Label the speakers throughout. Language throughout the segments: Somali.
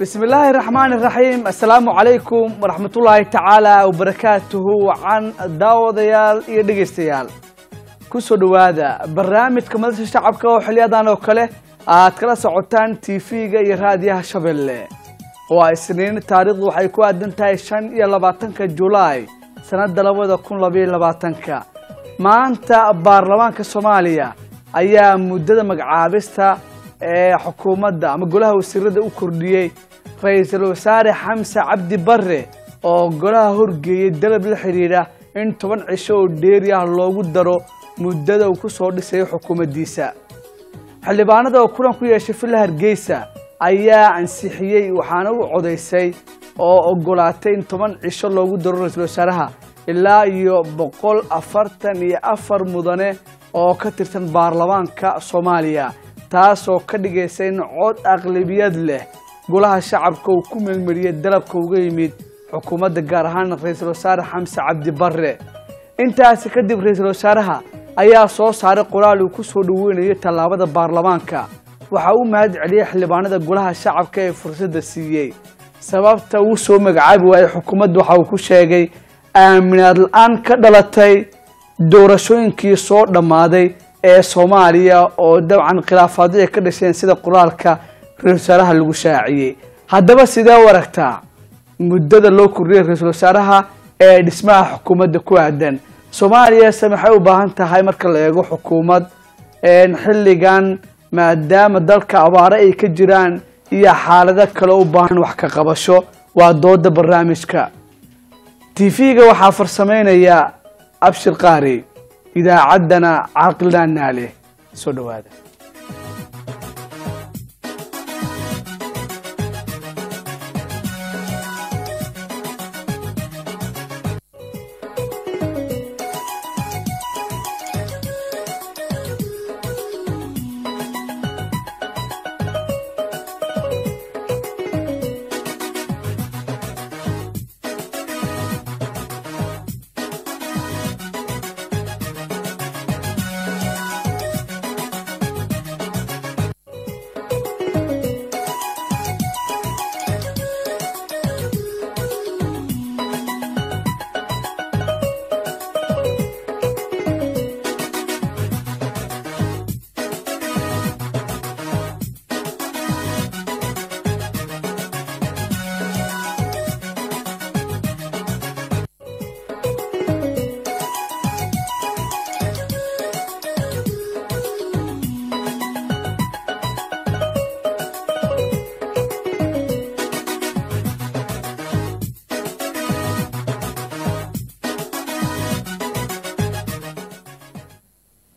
Speaker 1: bismi illaahi raxmaan iraxiim assalaamu calaykum waraxmatullaahi tacaala wabarakaatuhu wacan daawadayaal iyo dhegaystayaal. Kusoo dhowaada barnaamijka madasha shacabka oo xiliyadan oo kale. Aad kala socotaan tv-ga iyo raadiyaha shabeelle waa isniin taariikhdu waxay ku aadan tahay shan iyo labaatanka julaay sanada labada kun labaiyo labaatanka. Maanta baarlamaanka soomaaliya ayaa muddada magacaabista xukuumadda ama golaha wasiirada u kordhiyey ra'iisul wasaare xamse cabdi bare oo golaha horgeeyey dalab la xidhiidha in toban cisho oo dheeri ah loogu daro muddada uu ku soo dhisayo xukuumaddiisa. Xildhibaanada oo kulan ku yeeshay villa hargeysa ayaa ansixiyey waxaana u codaysay oo ogolaatay in toban cisho loogu daro ra'iisul wasaaraha ilaa iyo boqol afartan iyo afar mudane oo ka tirsan baarlamaanka soomaaliya taasoo ka dhigaysa in cod aqlabiyad leh golaha shacabka uu ku meelmariyey dalabka uga yimid xukuumadda gaar ahaan ra'iisul wasaare xamse cabdi bare intaasi kadib ra'iisul wasaaraha ayaa soo saaray qoraal uu ku soo dhaweynayo tallaabada baarlamaanka. Waxa uu mahad celiyey xildhibaanada golaha shacabka ee fursadda siiyey sababta uu soo magacaabi waayey xukuumadda waxa uu ku sheegay aaminaad la'aan ka dhalatay doorashooyinkii soo dhammaaday ee soomaaliya oo dabcan khilaafaadyo ay ka dhasheen sida qoraalka ra'isul wasaaraha lagu shaaciyey. Haddaba sidee u aragtaa muddada loo kordhiyay ra'iisul wasaaraha ee dhismaha xukuumadda ku aadan. Soomaaliyase maxay u baahan tahay marka la eego xukuumad xilligan maadaama dalka abaare ay ka jiraan iyo xaalado kale u baahan wax ka qabasho. Waa dooda barnaamijka. Tv-ga waxaa farsameynaya abshir qaari idaacaddana caaqilnaa naale soo dhawaada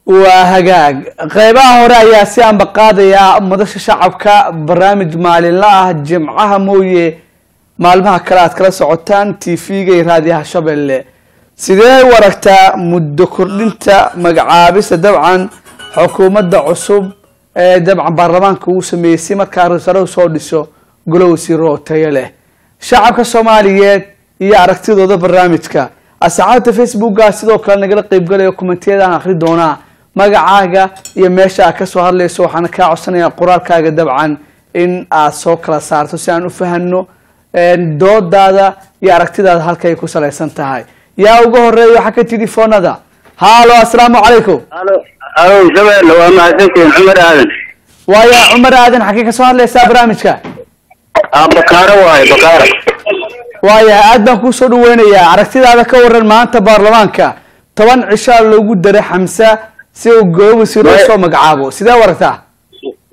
Speaker 1: waa hagaag. Qeybaha hore ayaa si anba qaadaya madasha shacabka barnaamij maalinla ah jimcaha mooye maalmaha kale aad kala socotaan tv-ga iyo raadiyaha shabeelle sidee u aragtaa muddo kordhinta magacaabista dabcan xukuumadda cusub ee dabcan baarlamaanka uu sameeyey si markaa ra'iisul soo dhiso golo wasiiro oo tayo leh? Shacabka soomaaliyeed iyo aragtidooda barnaamijka. Asxaabta facebooka sidoo kale nagala qeybgalaya kommentiyadaan akri doonaa magacaaga iyo meesha aad ka soo hadlayso waxaana kaa codsanayaa qoraalkaaga dabcan in aad soo kala saarto si aan u fahano doodaada iyo aragtidaada halka ay ku salaysan tahay. Yaa uga horreeya waxaa ka tidhi foonada. Halo assalaamu calaykum.
Speaker 2: Alo shabeelle waa mahadsantihiin cumar aadan.
Speaker 1: Waaya cumar aadan xagee ka soo hadlaysaa barnaamijka?
Speaker 2: Bakaaro waayo bakaaro.
Speaker 1: Waaya aad baan kuu soo dhaweynayaa aragtidaada ka waran maanta baarlamaanka. Toban cishaa loogu daray xamsa si uu golo wasiiro soo magacaabo. Sidee u aragtaa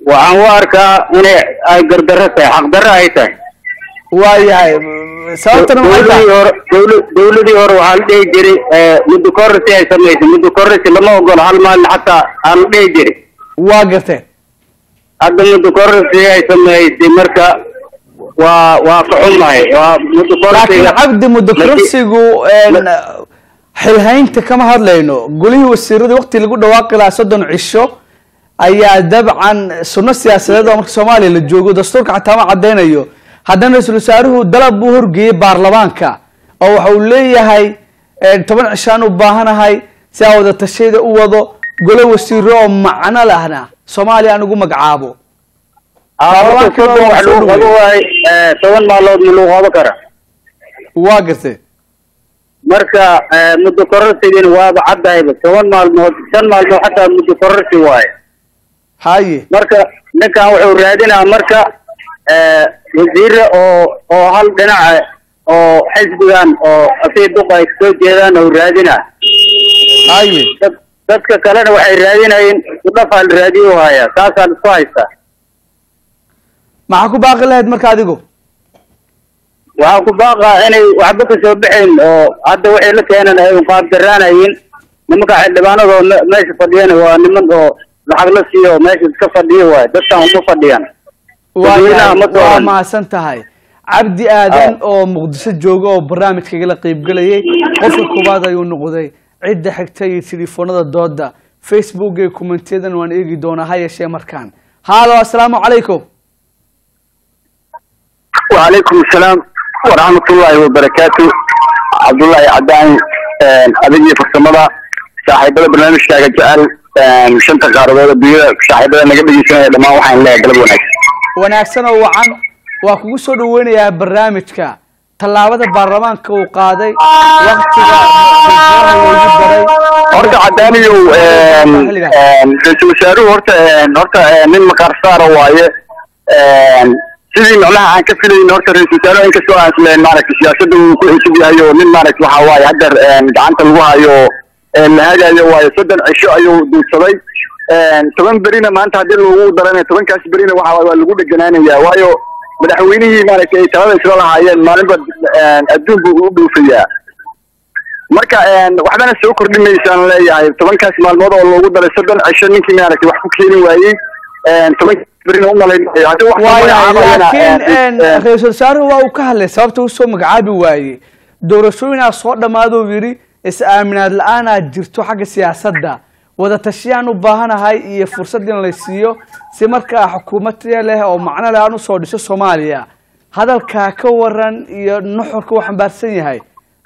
Speaker 2: waxaan u arkaa inay ay gardarro tahay xaqdarro ay tahay.
Speaker 1: Waayahay sababtana tahay
Speaker 2: hore waxaa la dhihi jiray muddo kororsi ay samaysay muddo kororsi lama ogolo hal maalin xataa aan la dhihi jiray.
Speaker 1: Waa garteen
Speaker 2: hadda muddo kororsi ay samaysay marka waa waa ka xumahay waa muddo
Speaker 1: laakiin cabdi mudakororsigu xilhaynta kama hadlayno. Golihii wasiirada waqti lagu dhawaaqi lahaa soddon cisho ayaa dabcan sunno siyaasadeed oo marka soomaaliya la joogo. Dastuurka xataa ma cadaynayo haddana ra'iisul wasaaruhu dalab buu horgeeyey baarlamaanka oo waxa uu leeyahay toban cishaan u baahanahay si aan wada tashayda u wado golo wasiiro oo macno lahna. Soomaaliya aan ugu magacaabo.
Speaker 2: Qabo waay toban maalmood ma lagu qabo kara
Speaker 1: waa gartay
Speaker 2: marka muddo kororsigin waaba caddahayba toban maalmood shan maalmood xataa muddo kororsi waaye
Speaker 1: haye
Speaker 2: marka ninkan wuxuu raadinaa marka wasiire oo oo hal dhinaca oo xisbigan oo asii duqa ay ka soo jeedaan oo raadinaa
Speaker 1: haye
Speaker 2: dad dadka kalena waxay raadinayeen isku dhafaa la raadiyo hayaa saasaan isku haystaa
Speaker 1: maxaa ku baaqi lahayd marka adigu
Speaker 2: waxaan ku baaqaa inay waxba ka soo baxayn oo hadda waxay la keenan ay unqaab daraanayin nimanka xildhibaanadoo meesha fadhiyana waa niman oo lacag la siiyo meesha iska fadhiya waayo dadkan uma fadhiyaan.
Speaker 1: Waa mahadsan tahay. Cabdi aadan ah. oo muqdisho jooga oo barnaamijkaigala qeybgelayay qofka kubaad ayuu noqday. Cidda xigtay iyo telefoonada dooda facebook iyo commentiyadan waan eegi doonaa ha yeeshee markaan. Haalo assalaamu calaykum.
Speaker 2: Wacalaykum asalaam waraxmatullaahi wabarakaatu cabdullaahi cadaan adigii farsamada saaxiibada barnaamijkaaga jecel shanta qaaradood adduunyada saaxiibada naga dhegeysanaya dhammaan waxaan leeyahay galab
Speaker 1: wanaagsan wanaagsan wacan waa kugu soo dhaweynayaa barnaamijka. Tallaabada baarlamaanka uu qaaday
Speaker 2: horta cadaaniyo ra'iisul wasaaruhu horta horta nin maqaar saara waaye sidii macnaha aan ka filayn horta ra-isul wasaaruhu inkastoo aan isleen maaragtay siyaasadda uu ku cusub yahay oo nin maaragtay waxa waaye hadda gacanta lagu hayo la hagayo waaye soddon cisho ayuu duudsaday toban berina maanta haddii lagu darana tobankaas berina waxa waa lagu dheganaanaya waayo madaxweynihii maaragtay ay talada isla lahaayeen maalinba adduun buu u dhoofayaa marka waxbana soo kordhi maysaan leeyahay tobankaas maalmood oo loogu daray soddon cisho ninkii maaragtay wax ku keeni waayey tobankaas berina umalaynaayo haddii wax
Speaker 1: waayahay laakiin
Speaker 2: magacaabana
Speaker 1: ra'iisul wasaaruhu waa uu ka hadlay sababta uu soo magacaabi waayey. Doorashooyinaa soo dhammaadou yidhi is-aaminaad la'aanaa jirto xagga siyaasadda. Wada tashiyaan u baahanahay iyo fursad in la siiyo si markaa xukuumad leh oo macno leh aan u soo dhisho soomaaliya. Hadalkaa ka waran iyo nuxurka uu xambaarsan yahay.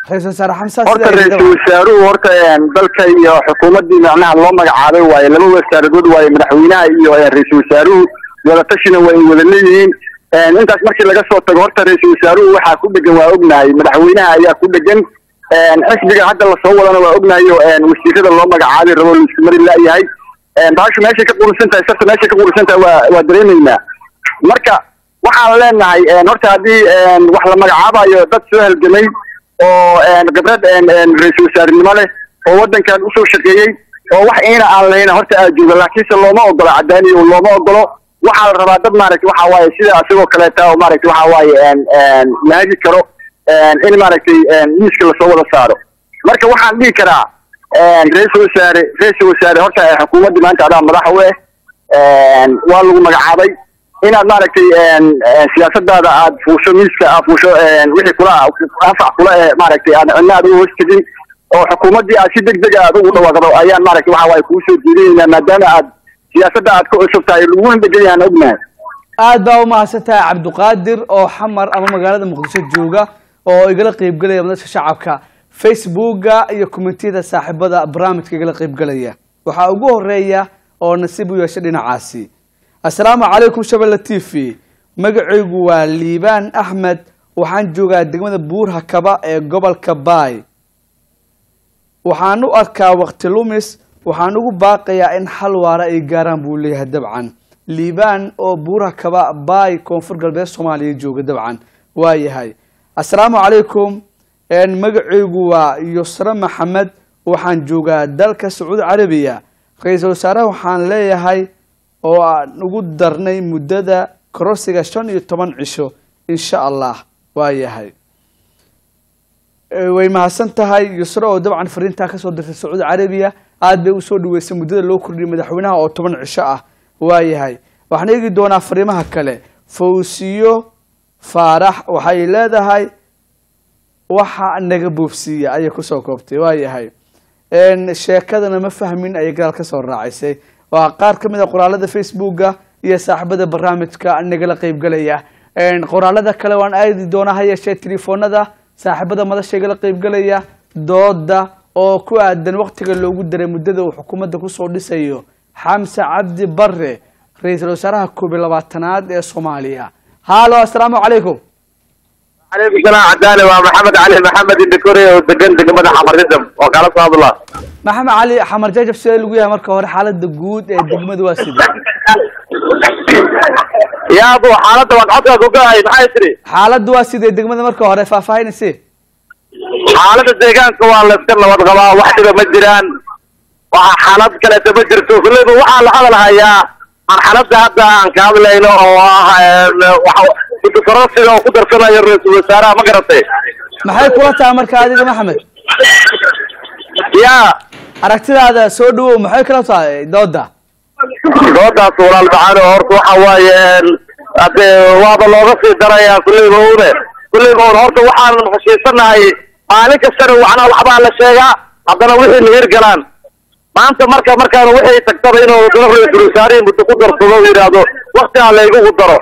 Speaker 2: Horta ra'iisul wasaaruhu horta dalka iyo xukuumaddii macnaha loo magacaabay waaye laba wasaaradood waaye madaxweynaha iyo ra'iisul wasaaruhu wada tashina way wada leeyihiin intaas markii laga soo tago horta ra-iisul wasaaruhu waxaa ku dhegan waa ognahay madaxweynaha ayaa ku dhegan xisbiga hadda lasoo wadana waa ognahay oo wasiirada loo magacaabi rabo laisku mari laayahay bahashu meeshay ka qurusan tahay sarta meeshay ka qurusan tahay waa waa dareemaynaa marka waxaan leenahay horta haddii wax la magacaabayo dad soo halgamay oo khibrad ra-iisul wasaarenimo leh oo waddankan usoo shaqeeyey oo wax iina aan lahayn horta aa jooga laakiinse looma ogolo cadaani oo looma ogolo waxaa la rabaa dad maaragtay waxa waaye sida asagoo kaleeta oo maaragtay waxa waaye la hagi karo in maaragtay miiska lasoo wada saaro marka waxaan dhihi karaa ra-iisul wasaare ra-iisul wasaare horta xukuumadda maanta adaa madax u eh waa lagu magacaabay inaad maaragtay siyaasadaada aad fuusho miiska aad fuusho wixii kula anfac kula eh maaragtay aad cidna aad uga hoos tegin oo xukuumaddii aad si deg deg aad ugu dhawaaqdo ayaan maaragtay waxa waaye kugu soo jeedinaynaa maadaama aad siyaasadda aad ka cusub tahay laguna yahaan ognahay
Speaker 1: aad baa umahadsan tahay cabdiqaadir oo xamar ama magaalada muqdisho jooga oo igala qeybgelaya madadka shacabka? Facebooka iyo kommentiyada saaxiibada barnaamijka igala qeybgelaya waxaa ugu horreeya oo nasiib u yeesha dhinacaasi. Assalaamu calaykum shabelle t v magacaygu waa liibaan axmed. Waxaan joogaa degmada buur hakaba ee gobolka baay. Waxaan u arkaa waqti lumis waxaan ugu baaqayaa in xal waara ay gaaraan buu leeyahay dabcan. Liibaan oo buuraha kaba baay koonfur galbeed soomaaliya jooga dabcan. Waa yahay assalaamu calaykum. Magacaygu waa yusre maxamed. Waxaan joogaa dalka sacuudi carabiya. Ra'iisul wasaaraha waxaan leeyahay oo aan ugu darnay muddada kororsiga shan iyo toban cisho insha allah. Waa yahay way mahadsan tahay yusre oo dabcan fariintaa ka soo dirtay sacuudi carabiya aada bay u soo dhaweysay muddada loo kordhiyay madaxweynaha oo toban cisho ah. Waa yahay. Waxaan eegi doonaa fariimaha kale. Fawsiyo faarax waxay leedahay waxa naga boobsiiya ayay ku soo koobtay. Waa yahay. Sheekadana ma fahmin ayay gadaal ka soo raacisay waa qaar ka mid a qoraalada facebooka iyo saaxiibada barnaamijka nagala qeybgelaya qoraalada kale waan aadi doonaa ha yeeshee telefoonada saaxiibada madasha igala qeybgelaya dooda oo ku aadan waktiga loogu daray muddada uu xukuumadda ku soo dhisayo xamse cabdi bare ra'iisul wasaaraha koob iyo labaatanaad ee soomaaliya. Halo assalaamu calaykum.
Speaker 3: Alaikum salaam cadaale waa maxamed cali maxamed indhakore oo degan degmada xamar oo kaala soo hadlaa
Speaker 1: maxamed cali xamar jajab sidee lagu yahay marka hore xaalada guud ee degmada waa sidee
Speaker 3: yaabo xaaladda waan codkaa ku gahay maxay tiri
Speaker 1: xaaladda waa sidee degmada marka hore faahfaahinasi
Speaker 3: xaalada deegaanka waa la iska nabad qabaa wax dhiba ma jiraan waxa xaalad kaleeto ma jirto kulleyba waxaa la hadal hayaa marxaladda hadda aan ka hadlayno oo ah kudafarasiga oo ku darsanayo ra-iisul wasaaraha ma garatay
Speaker 1: maxay kula tahay marka adiga maxamed
Speaker 3: ya
Speaker 1: aragtidaada soo dhawow maxay kula tahay dooda
Speaker 3: doodaas walaal macaano horta waxa waaye hade waaba looga sii darayaa kulleyba une kulleyba un horta waxaan heshiisanahay maalin kastana macnaha waxbaa la sheegaa haddana wixii la hirgalaan maanta marka markaan wixii tagtaba inuu dana ra'iisul wasaarihii muddo ku darsado u yidhaahdo waktigaa laygugu daro.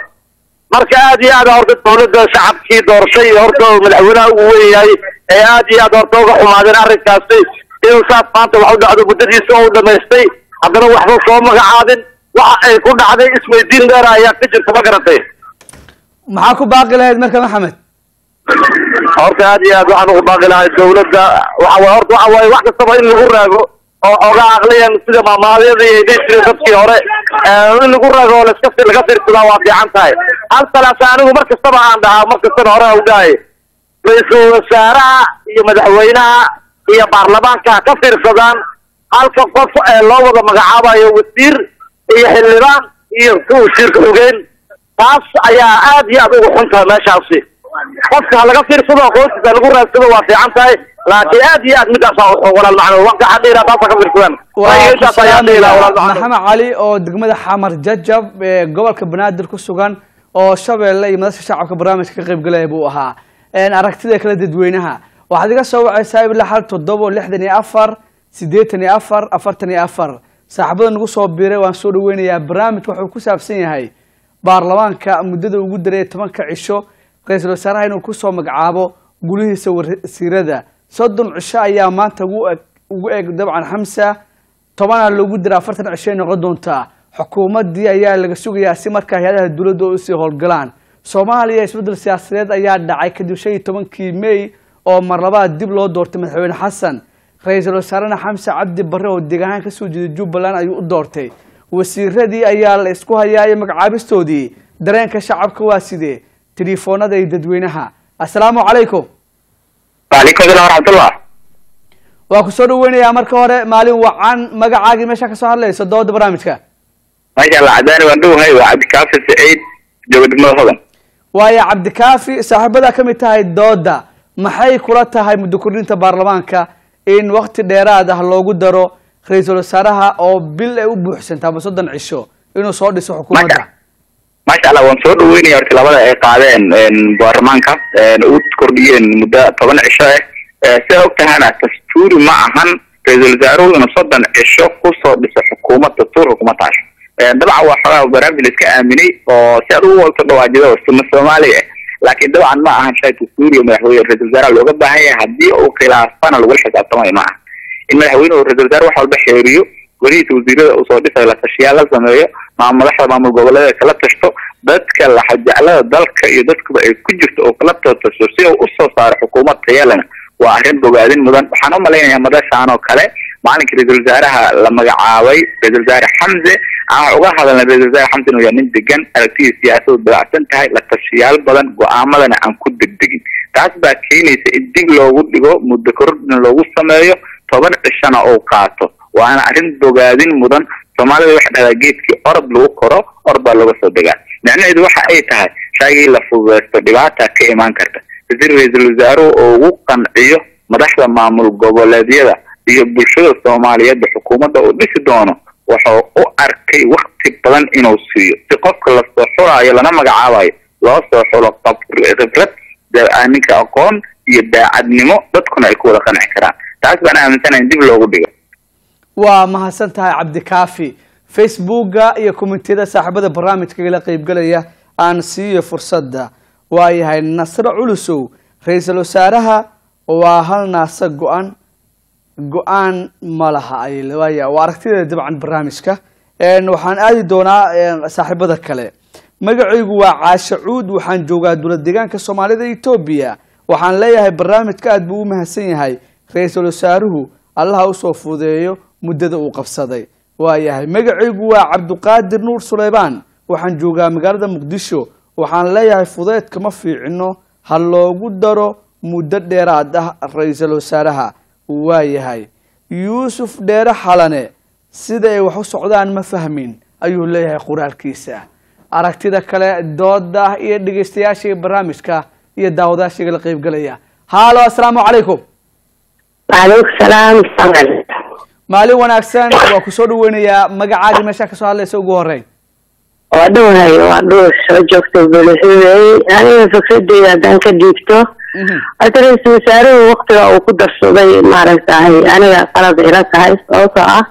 Speaker 3: Marka aad iyo aad horta dawladda shacabkii doorashay horta madaxweynaha ugu weyn yahay ee aad iyo aad horta uga xumaadeen arrinkaasi inuu saas maanta wax u dhacdo muddadiisa oo dhamaystay haddana waxba soo magacaabin waxa ay ku dhacday isweydiin dheer ayaa ka jirta ma garatay
Speaker 1: maxaa ku baaqi lahayd marka maxamed
Speaker 3: horta aad iyo aad waxaan ugu baaqi lahay dawladda waxa waye horta waxa waaye wax kastaba in lagu raago oo xoogaa aqliyan sida maamaadyada iyo dhihi jiray dadkii hore in lagu raago oo laska laga fiirsadaa waa fiican tahay hal talaase anigu mar kastaba aan dhahaa mar kastana hore u dhahay ra-iisul wasaaraha iyo madaxweynaha iyo baarlamaanka ka fiirsadaan halka qof loo wada magacaabayo wasiir iyo xildhibaan iyo wasiirka xogeyn taas ayaa aad iyo aad ugu xun tahay meeshaasi qofka ha laga fiirsado aqoontiisa lagu raadsado waa fiican tahay. Laakiin aad iyo aad midaas walaal macno. Wanka xadhiira taasa ka fiirsadaan
Speaker 1: maxamed cali oo degmada xamar jajab ee gobolka banaadir ku sugan oo shabeelle iyo madasha shacabka barnaamijka ka qaybgalaya buu ahaa. Aragtida kala dadweynaha. Waxaad iga soo wacaysaa ilaa hal toddobo lixdan iyo afar siddeetan iyo afar afartan iyo afar. Saaxiibada nagu soo biiray waan soo dhaweynayaa. Barnaamijka wuxuu ku saabsan yahay baarlamaanka muddada ugu daray tobanka cisho ra'iisul wasaaraha inuu ku soo magacaabo gulihiisa wasiirada soddon cisho ayaa maanta ugu eg dabcan xamsa. Tobana loogu dira afartan cisho ay noqon doontaa xukuumaddii ayaa laga sugayaa si markaa hay'adaha dowladda u sii howlgalaan. Soomaaliya isbeddel siyaasadeed ayaa dhacay kadib shan iyo tobankii may oo mar labaad dib loo doortay madaxweyne xasan ra'iisul wasaarena xamse cabdi barre oo deegahaan ka soo jeeday jubbaland ayuu u doortay. Wasiiradii ayaa la isku hayaa iyo magacaabistoodii dareenka shacabka waa sidee telefoonada iyo dadweynaha. Assalaamu calaykum.
Speaker 3: Waalaikum salam waraxmatullah
Speaker 1: waa ku soo dhaweynayaa marka hore maalin wacan magacaagii meesha ka soo hadlayso dooda barnaamijka.
Speaker 3: Maasha allah cadaani waan dhowahay waa cabdikaafi saciid jooga degmada hodan.
Speaker 1: Waayo cabdikaafi saaxiibada ka mid tahay dooda maxay kula tahay muddo kordhinta baarlamaanka in wakti dheeraad ah loogu daro ra'iisul wasaaraha oo bil ay u buuxsanta ama soddon cisho inuu soo dhiso xukuumadda
Speaker 3: u kordhiyeen muddo toban cisho ah sidaa og tahana dastuuri ma ahan ra-iisul wasaaruhu inuu soddon cisho kusoo dhiso xukuumad dastuur xukuumad taasho dabcan waa xogaa barnaamij la iska aaminay oo si aad ugu walto dhawaajido sunna soomaali ah laakiin dabcan ma ahan shay dastuuriya madaxweyne ra-isul wasaaraha looga baahan yahay haddii uu khilaafana lagula xisaabtamayo ma aha in madaxweynuhu ra-isul wasaare wax walba xeeriyo welihiisa wasiirada uu soo dhisayo la sameeyo maa madaxda maamul goboleeda kala tashto dadka laxajeclada dalka iyo dadkuba ay ku jirto oo kala tasho si uu u soo saaro xukuumad tayalana waa arrin bogaadin mudan. Waxaan u malaynayaa madashaan oo kale maalinka ra'iisul wasaaraha la magacaabay ra'isul wasaare xamse. Aan uga hadalna ra'isul wasaare xamse inuu yahay nin degan aragtida siyaasadu dabacsan tahay la tashiyaal badan go'aamadana aan ku degdegin. Taas baa keenaysa in dib loogu dhigo muddo korodhna loogu sameeyo toban cishana uu qaato waana arrin bogaadin mudan soomaalida waxa dhahdaa geedkii orod lagu koro orod baa looga soo degaa micnaheedu waxa ay tahay shaygii la fududeysto dhibaata ka imaan karta si ra-iisul wasaaruhu oo ugu qanciyo madaxda maamul goboleedyada iyo bulshada soomaaliyeedba xukuumadda uu dhisi doono wuxuu u arkay wakti badan inuu siiyo si qofka lasoo xulaayo lana magacaabayo loo soo xulo khibrad ninka aqoon iyo daacadnimo dadkuna ay ku wada qanci karaan taas baan aaminsanahay in dib loogu dhigo.
Speaker 1: Waa mahadsan tahay cabdikaafi facebooka iyo kommentiyada saaxiibada barnaamijka igala qeybgalaya aan siiyo fursadda. Waayahay nasro culusow ra'iisul wasaaraha. Waa hal naasa go-an go'aan ma laha. Ay waaya waa aragtideeda dabcan barnaamijka. Waxaan aadi doonaa saaxiibada kale. Magacaygu waa caashe cuud waxaan joogaa dowlad deegaanka soomaalida etoobiya waxaan leeyahay barnaamijka aad buu u mahadsan yahay ra'iisul wasaaruhu allaha u soo fudeeyo muddada uu qabsaday. Waayahay magacaygu waa cabdiqaadir nuur suleymaan waxaan joogaa magaalada muqdisho. Waxaan leeyahay fudeedka ma fiicino ha loogu daro muddo dheeraad ah ra'iisul wasaaraha waayahay yuusuf dheere xalane sida ay wax u socdaan ma fahmin ayuu leeyahay qoraalkiisa. Aragtida kale dooda iyo dhegeystayaasha barnaamijka iyo daawadaashiga la qeybgalaya. Haalo assalaamu calaykum maalin wanaagsan waa ku soo dhaweynayaa magacaagii meeshaa ka soo hadlaysa ugu horeyn
Speaker 4: waa dhawahay waa dhuur soo joogta bulshadey aniga fikradeyda haddaan ka dhiibto horta ra'iisul wasaaruhu waktiga uu ku darsaday maaragtahay aniga qalad ila tahay sababtoo ah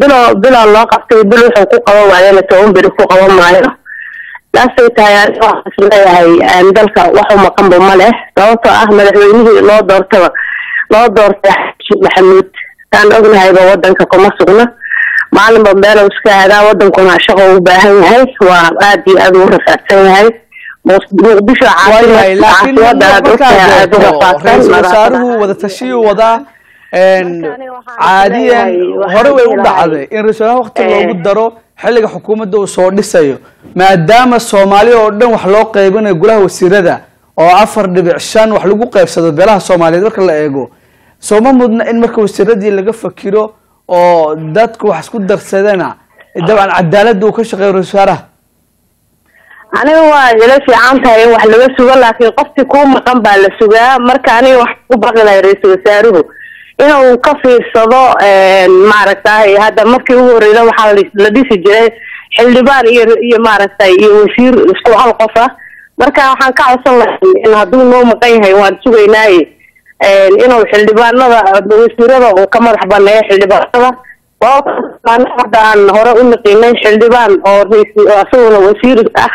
Speaker 4: bilo bilo loo qabtay bil wuxuu ku qaban waayana toban beri ku qaban maayo waxaan isleeyahay dalka waxu maqanba ma leh sababtoo ah madaxweynihii loo doortaba loo doortay xaji maxamuud taan ognahayba wadanka kuma sugna maalinba meelow iska aadaa wadankuna shaqo u baahan yahay waa aad iyo aad u rafaadsan yahay muqdisho
Speaker 1: waayahay laakiin ra-iisul wasaaruhu wada tashiyu wadaa caadiyan hore way u dhacday in ra-isul wasaaraha wakti loogu daro xilliga xukuumadda uu soo dhisayo maadaama soomaaliya oo dhan wax loo qaybinayo golaha wasiirada oo afar dhibic shan wax lagu qaybsado beelaha soomaaliyeed marka la eego. Sooma mudna in marka wasiiradii laga fakiro oo dadku wax isku darsadana dabcan cadaaladda uu ka shaqeeyo ra'isul wasaaraha?
Speaker 4: Aniga waa ila fiican tahay in wax laga sugo laakiin qofti kuu maqan baa la sugaa. Marka aniga wax ku baqi lahay ra'iisul wasaaruhu inuu ka fiirsado maaragtay hadda markii ugu horeyda waxaa la dhisi jiray xildhibaan iyo iyo maaragtay iyo wasiir isku hal qof ah. Marka waxaan ka codsan lahay in hadduu noo maqan yahay waan sugaynaaye inuu xildhibaanada wasiirada uu ka madax baneeyo xildhibaanada hadda aan hore u naqiinay xildhibaan oo isaguna wasiir ah.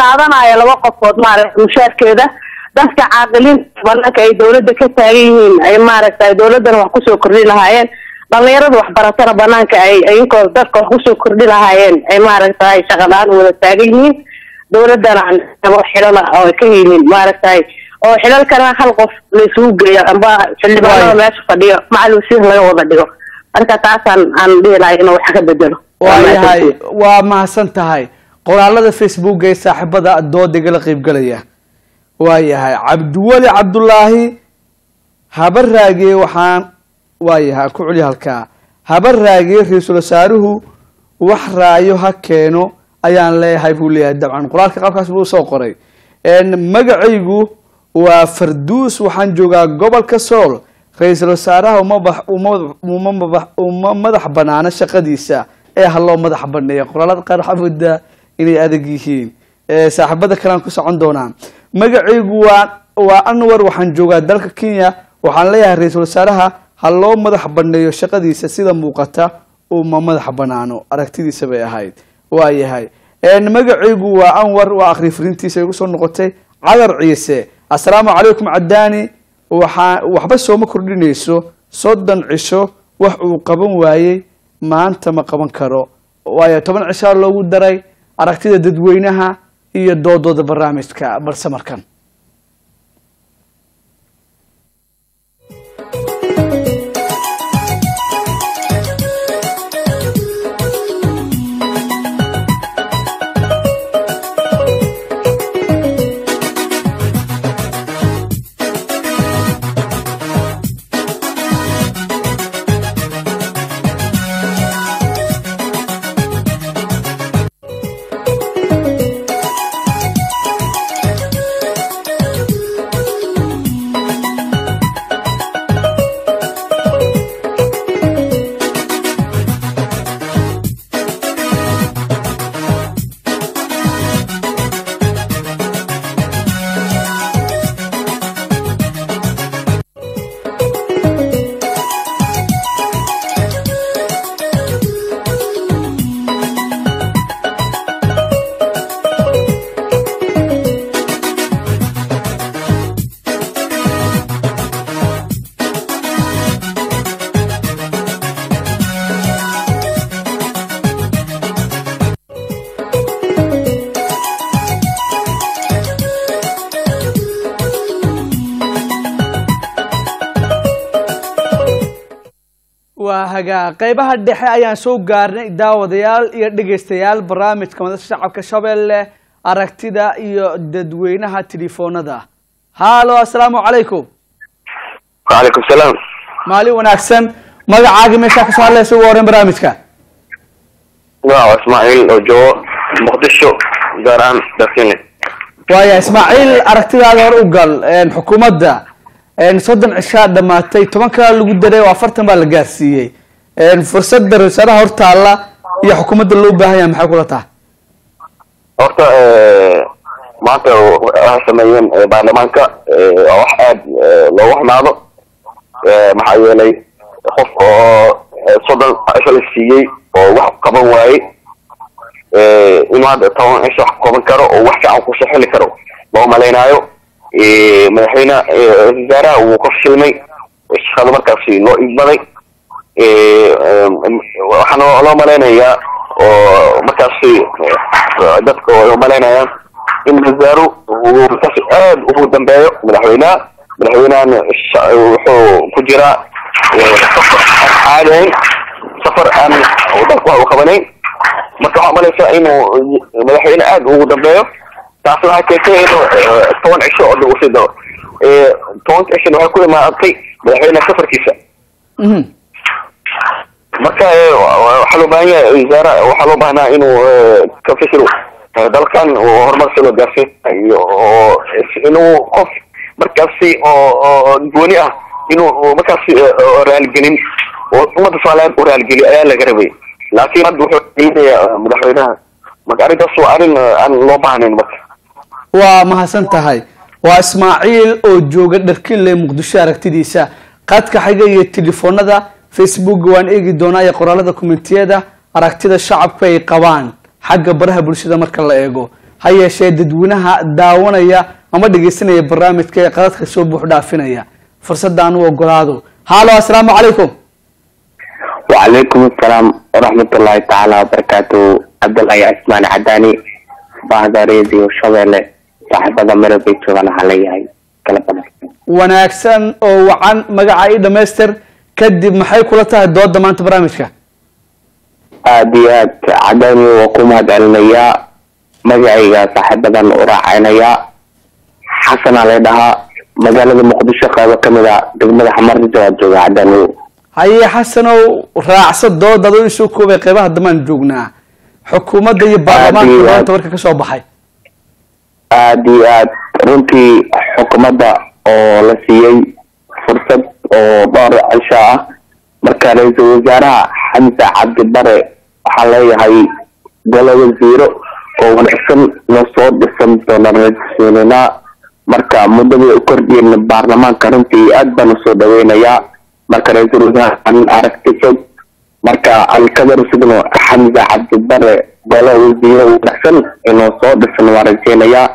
Speaker 4: Qaadanaya laba qofood maaragta mushaarkeeda dadka caaqiliinta banaanka ay dawladda ka taagan yihiin ay maaragtay dawladdana wax ku soo kordhi lahaayeen. Dhalinyarada waxbaratana banaanka ay iyankoo dadka wax ku soo kordhi lahaayeen ay maaragtay shaqalaan wada taagan yihiin. Dawladdana xilala oo ka helin maaragtay oo xilalkana hal qof la isugu geeyo amba xildhibaanada meesha fadhiyo macal wasiir laga wada dhigo. Marka taasaan aan dhihi lahay inuu wax ka bedelo
Speaker 1: waayahay waa mahadsan tahay qoraalada facebooka ee saaxiibada doodiga la qeybgalaya waayahay cabdiweli cabdullaahi. Habaraage waxaan waayahay ku celiya halkaa. Habaraage ra'iisul wasaaruhu wax raayo ha keeno ayaan leeyahay buu leeyahay dabcan. Qoraalka qaabkaas buu soo qoray. Magacaygu waa farduus waxaan joogaa gobolka sool. Ra'iisul wasaaraha uma madax banaano shaqadiisa. Ee haloo madax baneeya. Qoraalada qaar waxaa moodaa inay adag yihiin. Saaxiibada kalean ku socon doonaa magacaygu waa waa anwar waxaan joogaa dalka kenya. Waxaan leeyahay ra'iisul wasaaraha ha loo madax baneeyo shaqadiisa sida muuqata uma madax banaano aragtidiisa bay ahayd waayahay magacaygu waa anwar waa akri frintiisa igu soo noqotay. Cadar ciise assalaamu calaykum cadaani waxaa waxba sooma kordhinayso soddon cisho wax uu qaban waayey maanta ma qaban karo. Waayo toban cishaa loogu daray aragtida dadweynaha iyo doodooda barnaamijka balse markan hagaa qeybaha dhexe ayaan soo gaarnay daawadayaal iyo dhegaystayaal barnaamijka madasha shacabka shabeelle aragtida iyo dadweynaha telefoonada. Haalo assalaamu calaykum.
Speaker 5: Waalaikum salaam.
Speaker 1: Maalin wanaagsan magacaagii meeshaa ka soo hadlaysa ugu horreyn barnaamijka?
Speaker 5: Waa ismaaciil oo joogo muqdisho gaar ahaan darkine
Speaker 1: waaya ismaaciil aragtidaada hor u gal xukuumadda soddon cishaa dhamaatay toban kala lagu daray oo afartan baa la gaarsiiyey fursadda ra'iisaalaha hortaalla iyo xukuumadda loo baahan yahay maxay kula tahay?
Speaker 5: Horta maanta waxay sameeyeen baarlamaanka waa wax aada loogu xumaado. Maxaa yeelay qof oo soddon cisho la siiyey oo wax qaban waayey inuu hadda toban cisho wax qaban karo oo wax fiican ku soo xili karo. Loo malaynaayo madaxweyne wasaaraha wuu ka fashilmay shaqada markaasi loo igbaday waxaana loo malaynayaa oo markaasi dadka oo malaynayaan in wasaaru uu markaasi aada ugu dambeeyo madaxweynaha madaxweynahana wuxuu ku jiraa safar aan caadayn safar aan dalka wax u qabanayn. Marka waxaa malaysaa inuu madaxweyne aada ugu dambeeyo taasna waxay keentay inuu toban cisho oo dhan u sii tobanka cishona waxay ku imaatay madaxweyne safarkiisa marka waxaa loo baahan yahay wasaara waxaa loo baahnaa inuu ka fikiro dalkan horumar si loo gaarsiin iyo inuu qof markaasi oo oo gooni ah inuu markaasi raaligelin oo ummadda soomaaliyeed u raaligeliyo ayaa laga rabay. Laakiin hadda wuxuu gelinayaa madaxweynaha. Marka arrintaas waa arrin aan loo baahnayn marka.
Speaker 1: Waa mahadsan tahay. Waa ismaaciil oo jooga dharkinle muqdisho aragtidiisa. Qadka xiga iyo telefoonada facebook waan eegi doonaa ee qoraalada kumentiyada aragtida shacabku ay qabaan xagga baraha bulshada marka la eego. Ha yeeshee dadweynaha daawanaya ama dhegaysanaya barnaamijka ee qadadka soo buux dhaafinaya. Fursadaan u ogolaado halo assalaamu calaykum.
Speaker 5: Wacalaykum assalaam waraxmat waraxmatullaahi tacaala wabarakaatu cabdulahi cismaan cadaani bahda radio shabeelle saaxiibada meelbay joogaan waxaa leeyahay
Speaker 1: wanaagsan oo wacan magaca i dhamaystir kadib maxay kula tahay dooda maanta barnaamijka?
Speaker 5: Aad iyo aad cadani waa ku mahadcelinayaa magacayga saaxiibadan u raacaynayaa xasanaa lay dhahaa. Magaalada muqdisho qaybo ka mid a degmada xamarrija waa jooga cadani
Speaker 1: haye xasanow raacso dooda adoo isoo koobay qeybaha dambaan joognaa. Xukuumadda iyo baarlamaanka maanta warka ka soo baxay.
Speaker 5: Aad iyo aad runtii xukuumadda oo la siiyey fursad oo dhowr cisho ah. Marka ra'iisul wasaaraha xamse cabdi bare waxaa leeyahay golo wasiiro oo wanaagsan noo soo dhisan doona ra'iisulwasaaraha marka muddadii u kordhiyeen baarlamaanka runtii aad baan u soo dhaweynayaa marka ra'iisul wasaare aan aragti fog. Marka alkadar sidno xamse cabdi bare golo wasiiro wanaagsan inuu soo dhisan waan rajeynayaa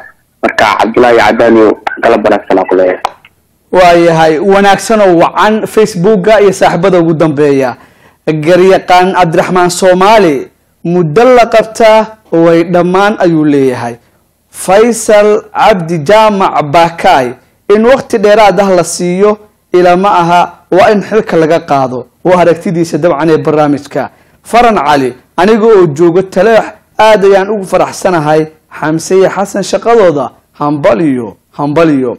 Speaker 5: marka cabdullaahi cadaaniyo galab wanaagsan aan ku leeyahay
Speaker 1: waayahay wanaagsan oo wacan facebooka iyo saaxiibada ugu dambeeya. Garyaqaan cabdiraxmaan soomaali muddo la qabtaa way dhammaan ayuu leeyahay. Faysal cabdi jaamac baakaay in waqti dheeraad ah la siiyo ilama aha waa in xilka laga qaado. Waa aragtidiisa dabcan ee barnaamijka. Faran cali aniga oo joogo taleex aad ayaan ugu faraxsanahay xamse iyo xasan shaqadooda hambaliyo hambaliyo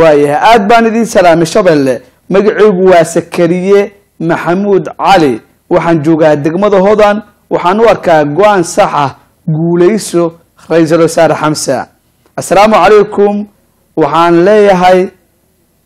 Speaker 1: waayahay. Aad baan idiin salaamay shabeelle magacaygu waa sakariye maxamuud cali. Waxaan joogaa degmada hodan waxaan u arkaa go'aan sax ah guuleyso ra'iisul wasaare xamsa. Assalaamu calaykum. Waxaan leeyahay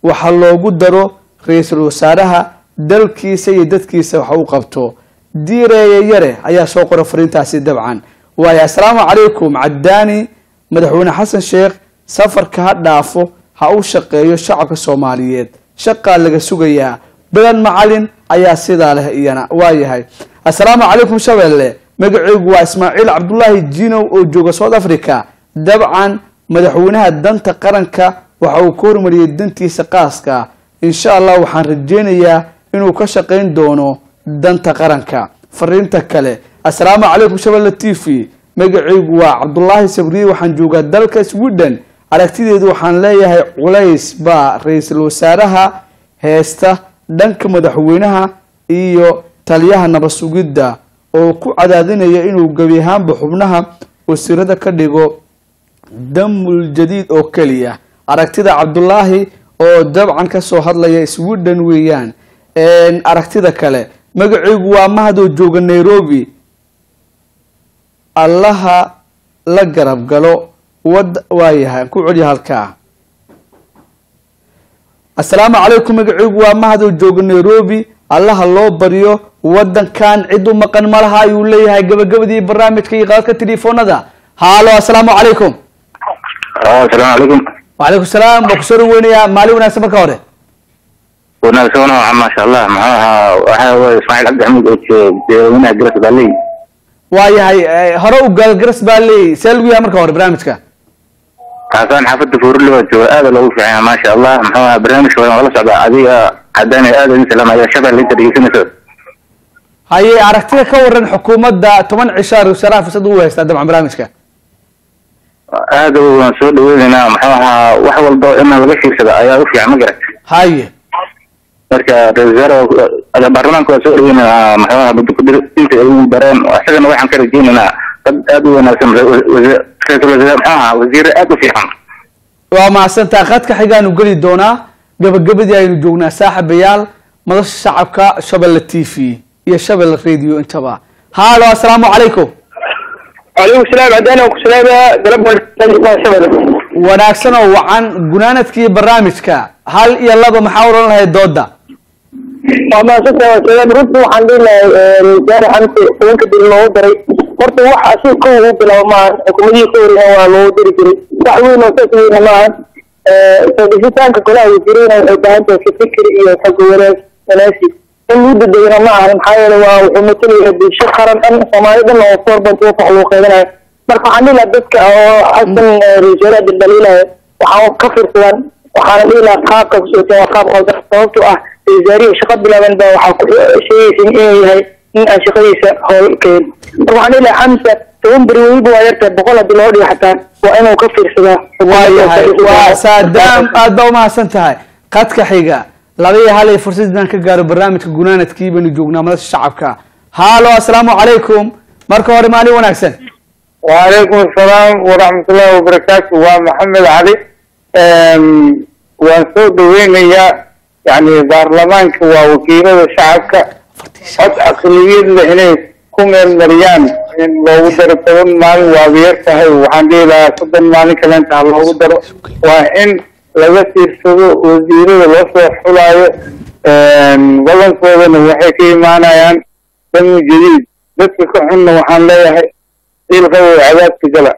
Speaker 1: waxa loogu daro ra'iisul wasaaraha dalkiisa iyo dadkiisa wax u qabto. Diireeye yare ayaa soo qora fariintaasi dabcan. Waayo assalaamu calaykum cadaani madaxweyne xasan sheekh safarka ha dhaafo ha u shaqeeyo shacabka soomaaliyeed. Shaqaa laga sugayaa bilan macalin ayaa sidaa leh iyana waayahay assalaamu calaykum shabeelle magacaygu waa ismaaciil cabdulaahi jinow oo jooga south africa. Dabcan madaxweynaha danta qaranka waxa uu ka hormariyey dantiisa qaaska. Insha allah waxaan rajeynayaa inuu ka shaqayn doono danta qaranka. Fariinta kale assalaamu calaykum shabeelle t v. Magacaygu waa cabdulaahi sabriye waxaan joogaa dalka sweden aragtideedu waxaan leeyahay culays baa ra'iisul wasaaraha heesta dhanka madaxweynaha iyo taliyaha nabad sugidda oo ku cadaadinaya inuu gebi ahaanba xubnaha wasiirada ka dhigo damul jadiid oo keliya. Aragtida cabdulaahi oo dabcan ka soo hadlaya sweden weeyaan. Aragtida kale magacaygu waa mahadoo jooga nairobi. Allaha la garab galo wad waayahay ku celiya halkaa. Assalaamu calaykum magacaygu waa mahadoo jooga nairobi. Allaha loo baryo wadankan cid u maqan malaha ayuu leeyahay gabagabadii barnaamijka iyo qaadka telefoonada haalo assalaamu calaykum.
Speaker 3: Asalaamu calaykum.
Speaker 1: Wacalaykum salaam waa ku soo dhaweynayaa maalin wanaagsan marka hore.
Speaker 3: Wanaagsan waa maasha allah muxuu ahaa waxa weye ismaaciil cabdi xamuud oo madaxweynaha garas baaley
Speaker 1: waayahay hore u gaalgaras baa leeyay see lagu yahay marka hore barnaamijka
Speaker 3: kaasaan xaafada waa jooga aada loogu fiican yahay maasha allah muxuu ahaa barnaamijka waa la socdaa adiga haddana aada idin salaamaya shabelle inta dhegeysanayso
Speaker 1: haye aragtida ka waran xukuumadda toban cishaar wasaaraha fursad u haystaa dabcan barnaamijka
Speaker 3: aada waan soo dhaweynaynaa muxuu ahaa wax walba in laga fiirsado ayaa u fiican ma garat
Speaker 1: haye
Speaker 3: marka ra'isul wasaare baarlamaanka waa soo dhaweynaynaa muxuu ahaa muddokudirinta ay u dareen isagana waxaan ka rajeynaynaa dad aada u wanaagsan wasiire aada u fiican
Speaker 1: waa mahadsantaa khadka xigaanu geli doonaa gabagabadii aynu joognaa saaxiibayaal madasha shacabka shabelle t v iyo shabelle radio intaba haalo assalaamu calaykum
Speaker 6: calaykum salaam cadaan ku salaamaya galab
Speaker 1: wanaagsan oo wacan gunaanadkii barnaamijka hal iyo laba maxaa oran lahayd dooda
Speaker 6: waa mahadsantahay wasalaam runtii waxaan dhihi lahay wasaare xamse tobanka dil loogu daray horta wax asiga kow ugu bilaabo maahan xukuumadihii ka horreeyaan waa loogu diri jiray wax weyn oo saas weyna maahan soo dhisitaanka golaha wasiirada waxay baahan tahay ka fikir iyo xagga wanaag wanaagsi in lagu dadegana ma ahan maxaa yeele waa wuxuu matalaya bulsho qaran dhan soomaali dhan oo four point wax loo qeybanayo marka waxaan dhihi lahaa dadka oo xasan ra-iisul daldaliilaya waxaan ka fiirsadaan waxaana dhihi lahaa qaabka kusocoteen waa qaab qaldan sababtoo ah wasaarihi shaqa bilaaban baa waxaa ku sheegaysa inuu yahay in shaqadiisa howlkeen marka waxaan ilaa xamsa toban beri weliba waa yartahay boqol haddii loo dhigo xataa waa inuu ka fiirsadaa
Speaker 1: waa saadaam aad baa umahadsan tahay qadka xiga laba iyo hal iyo fursad inaan ka gaaro barnaamijka gunaanadkii baynu joognaa madasha shacabka halo asalaamu calaykum marka hore maalin wanaagsan
Speaker 7: wacalaykum assalaam waraxmatullahi wabarakaatu waa maxamed cali waan soo dhaweynayaa yani baarlamaanka waa wakiilada shacabka had caqliyad leh inay ku meel mariyaan in loogu daro toban maalin waa weer tahay. Waxaan dhihi lahaa soddon maalin kaleenta ha loogu daro. Waa in laga fiirsado wasiirada loo soo xulaayo ehm, badankoodana waxay ka imaanayaan dami jadiid. Dadka ka xunna waxaan leeyahay ciilqabow cadaabka gala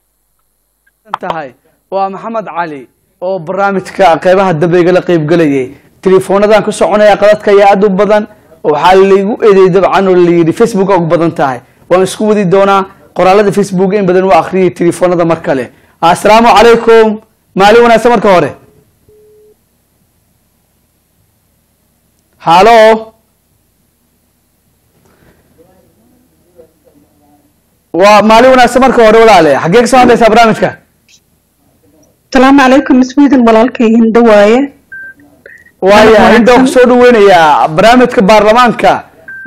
Speaker 1: tahay waa maxamed cali oo barnaamijka qeybaha dambe igala qeyb gelayay telefoonadaan ku soconaya qaladka ayaa aad u badan waxaa laygu eedeeyay dabcan oo layidhi facebook ugu badan tahay. Waan isku wadi doonaa qoraalada facebook in badan u akriyay telefoonada mar kale assalaamu calaykum. Maalin wanaagsan marka hore. Halo? Waa maalin wanaagsan marka hore walaale. Xaggee ka soo hadlaysaa barnaamijka.
Speaker 8: Asalaamu calaykum. Sweden walaalkayhin dawaaye
Speaker 1: waayahay inta waan ku soo dhaweynayaa barnaamijka baarlamaanka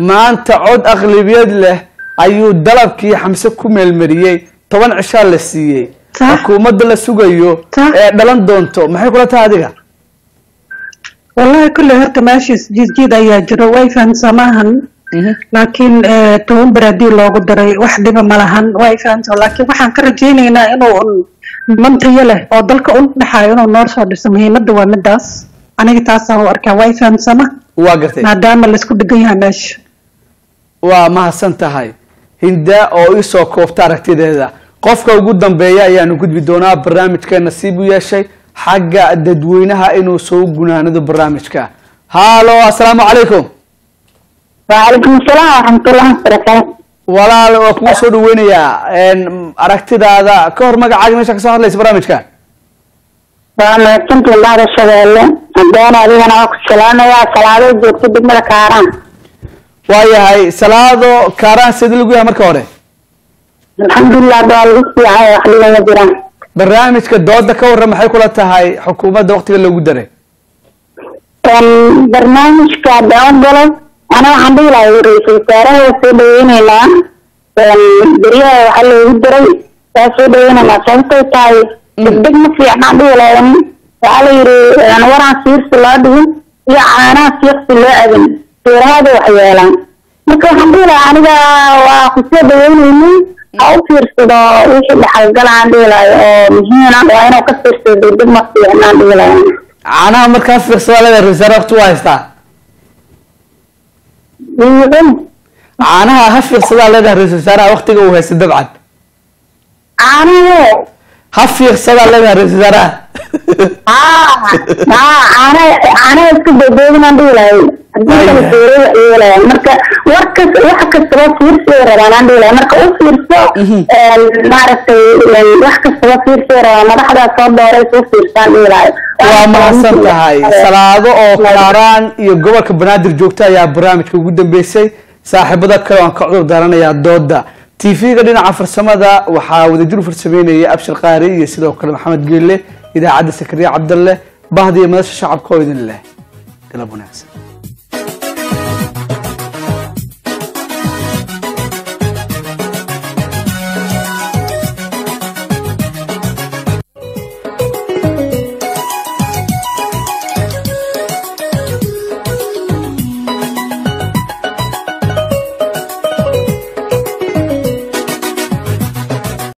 Speaker 1: maanta cod aqlabiyad leh ayuu dalabkii xamse ku meelmariyey toban cishaa la siiyey. Xukuumadda la sugayo ee dhalan doonto. Maxay kula tahay adiga?
Speaker 8: Wallahi kulley horta meeshaas jiidjiid ayaa jiro. Way fahamsaa maahan laakiin eh, toban ber haddii loogu daray wax dhiba ma lahan. Way fahamsaa laakiin waxaan ka rajaynaynaa inuu un mantiyo leh oo dalka u dhexaayo inuu noo soo dhiso. Muhiimadda waa midaas aniga taasaan u arkaa waa fahamsama
Speaker 1: waa gartay.
Speaker 8: Maadaama la isku dhegan yahay meesha.
Speaker 1: Waa mahadsan tahay. Hinda oo isoo koobta aragtideeda. Qofka ugu dambeeya ayaanu gudbi doonaa barnaamijka nasiib u yeeshay xagga dadweynaha inuu soo gunaanado barnaamijka. Halo assalaamu calaykum.
Speaker 9: Wacalaykum asalaam waraxmatullahi wabarakaatu
Speaker 1: walaal waa kugu soo dhaweynayaa aragtidaada ka hor magacaagi meesha ka soo hadlaysa barnaamijka
Speaker 9: waa mahadsanti baada shabeelle. Haddeen adigana waa ku salaamayaa salaado joogto degmada kaaraan.
Speaker 1: Waayahay salaado kaaraan sidi lagu yahay marka hore?
Speaker 9: Alxamdulilah hadda waa lagu fiicayo wax jiraan.
Speaker 1: Barnaamijka dooda ka warran maxay kula tahay xukuumadda waktiga loogu daray?
Speaker 9: Barnaamijka doodalo ana waxaan dhihi lahay ra'iisul wasaaraha soo dhaweyneynaa beryaha waxaa loogu daray waa soo dhaweyneynaa sababtay tahay degdeg ma fiicnaan dhihi lahayn waxaa la yidhi waraan siirsi loo dhigin iyo caanaha siiqsi loo adin feerahaada wax yeelaan marka waxaan dhihi lahaa aniga waa ku soo dhaweyneynin ha u fiirsado wixii dhaxalgalaan dhihi lahay oo muhiina waa inuu ka fiirsado degdeg ma fiicnaan dhihi lahay
Speaker 1: caanaha markaa fiirsada leeda waqti waa haystaa caanaha ha fiirsadaa leedahay ra'isul wasaaraha waqtiga uu haysta dabcan
Speaker 9: caanaho
Speaker 1: ha fiirsadaa leedahay ra'isul wasaaraha
Speaker 9: iska dhihi lahay marka warkas wax kastaba fiirsay rabaan aan dhihi lahay marka u fiirso maaragtay wax kastaba fiirsay rabaan madaxdaa soo dooray soo fiirsaan dhihi lahay
Speaker 1: waa mahadsan tahay salaado oo qaaraan iyo gobolka banaadir joogta ayaa barnaamijka ugu dambeysay saaxiibada kale waan ka cudur daaranayaa dooda tv-ga dhinaca farsamada waxaa wadajir u farsameynaya abshir qaari iyo sidoo kale maxamed geelle idaacadda sakariya cabdalle bahda iyo madasha shacabka oo idin leh. Galab wanaagsan